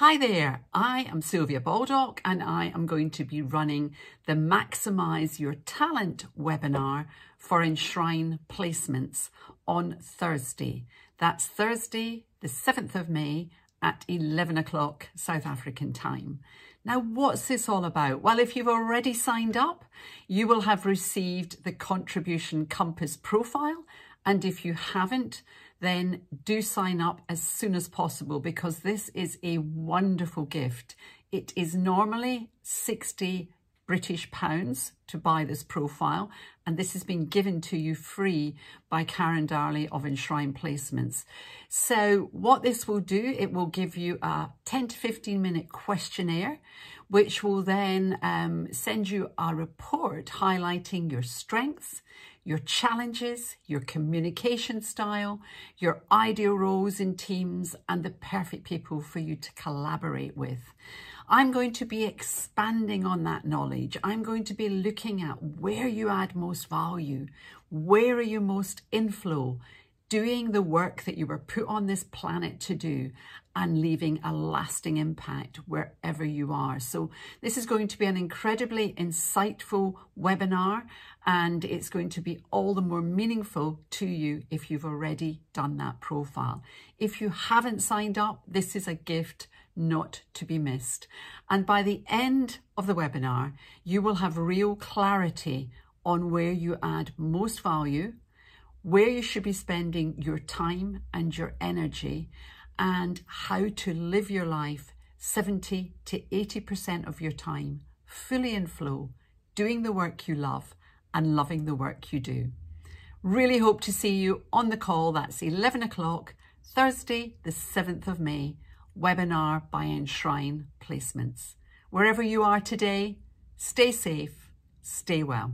Hi there, I am Sylvia Baldock and I am going to be running the Maximise Your Talent webinar for Enshrine Placements on Thursday. That's Thursday, the 7th of May at 11 o'clock South African time. Now, what's this all about? Well, if you've already signed up, you will have received the Contribution Compass profile. And if you haven't, then do sign up as soon as possible because this is a wonderful gift. It is normally 60 British pounds to buy this profile and this has been given to you free by Karen Darley of Enshrine Placements. So what this will do, it will give you a 10 to 15 minute questionnaire which will then um, send you a report highlighting your strengths, your challenges, your communication style, your ideal roles in teams, and the perfect people for you to collaborate with. I'm going to be expanding on that knowledge. I'm going to be looking at where you add most value, where are you most in flow, doing the work that you were put on this planet to do and leaving a lasting impact wherever you are. So this is going to be an incredibly insightful webinar and it's going to be all the more meaningful to you if you've already done that profile. If you haven't signed up, this is a gift not to be missed. And by the end of the webinar, you will have real clarity on where you add most value, where you should be spending your time and your energy, and how to live your life 70 to 80% of your time fully in flow, doing the work you love and loving the work you do. Really hope to see you on the call. That's 11 o'clock, Thursday, the 7th of May, webinar by Enshrine Placements. Wherever you are today, stay safe, stay well.